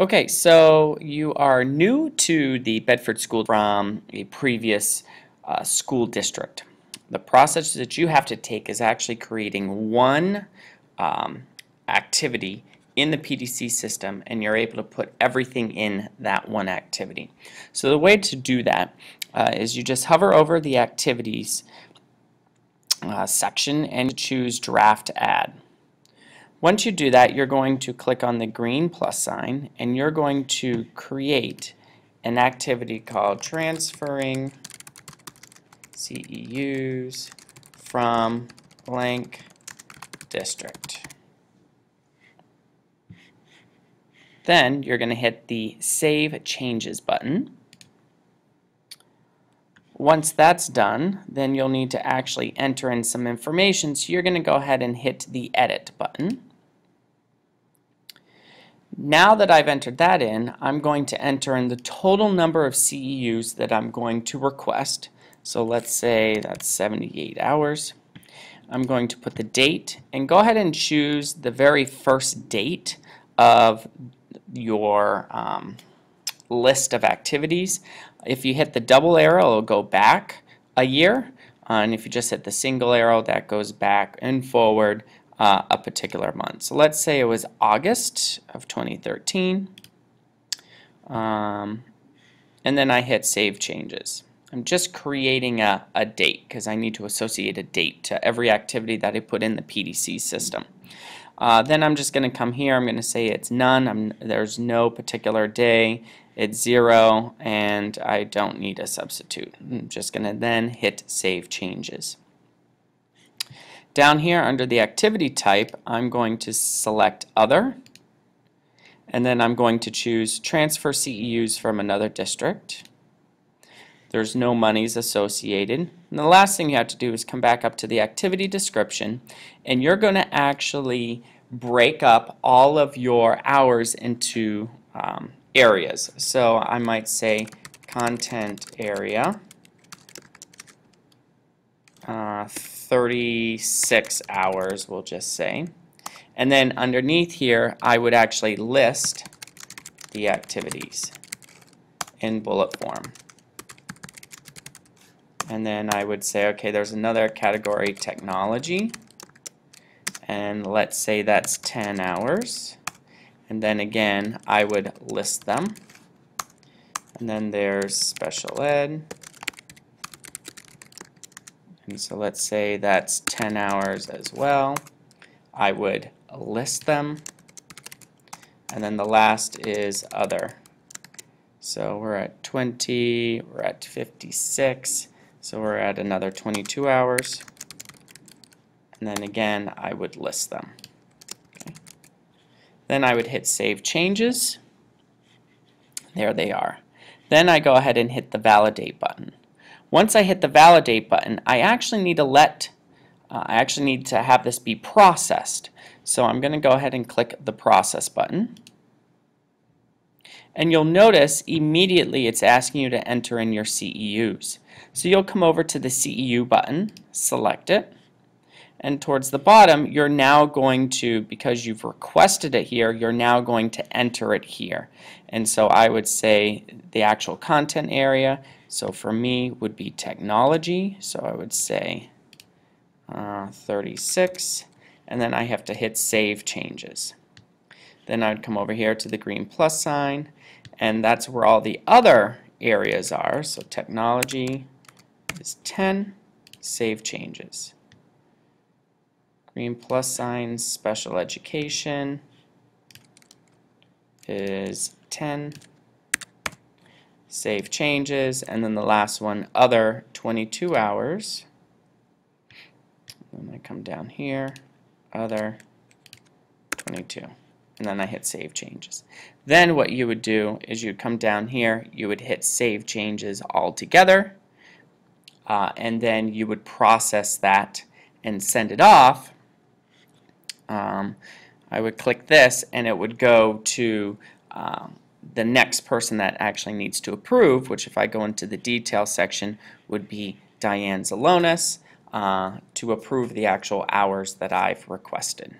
Okay, so you are new to the Bedford School from a previous uh, school district. The process that you have to take is actually creating one um, activity in the PDC system and you're able to put everything in that one activity. So the way to do that uh, is you just hover over the activities uh, section and choose draft add. Once you do that, you're going to click on the green plus sign and you're going to create an activity called transferring CEUs from blank district. Then you're going to hit the Save Changes button. Once that's done, then you'll need to actually enter in some information, so you're going to go ahead and hit the Edit button. Now that I've entered that in, I'm going to enter in the total number of CEUs that I'm going to request. So let's say that's 78 hours. I'm going to put the date and go ahead and choose the very first date of your um, list of activities. If you hit the double arrow, it'll go back a year. Uh, and if you just hit the single arrow, that goes back and forward uh, a particular month. So let's say it was August of 2013. Um, and then I hit Save Changes. I'm just creating a, a date because I need to associate a date to every activity that I put in the PDC system. Uh, then I'm just going to come here, I'm going to say it's none, I'm, there's no particular day, it's zero, and I don't need a substitute. I'm just going to then hit Save Changes. Down here under the activity type, I'm going to select Other, and then I'm going to choose Transfer CEUs from another district. There's no monies associated. And the last thing you have to do is come back up to the activity description, and you're going to actually break up all of your hours into um, areas. So I might say content area. Uh, 36 hours, we'll just say. And then underneath here, I would actually list the activities in bullet form. And then I would say, okay, there's another category, technology. And let's say that's 10 hours. And then again, I would list them. And then there's special ed. And so let's say that's 10 hours as well. I would list them. And then the last is other. So we're at 20, we're at 56, so we're at another 22 hours. And then again, I would list them. Okay. Then I would hit Save Changes. There they are. Then I go ahead and hit the Validate button. Once I hit the validate button, I actually need to let, uh, I actually need to have this be processed. So I'm going to go ahead and click the process button. And you'll notice immediately it's asking you to enter in your CEUs. So you'll come over to the CEU button, select it, and towards the bottom you're now going to, because you've requested it here, you're now going to enter it here. And so I would say the actual content area, so for me would be technology, so I would say uh, 36, and then I have to hit Save Changes. Then I would come over here to the green plus sign, and that's where all the other areas are. So technology is 10, Save Changes green plus sign special education is 10 save changes and then the last one other 22 hours. Then I come down here other 22 and then I hit save changes. Then what you would do is you'd come down here you would hit save changes all together uh, and then you would process that and send it off um, I would click this and it would go to um, the next person that actually needs to approve, which if I go into the detail section would be Diane Zalonis uh, to approve the actual hours that I've requested.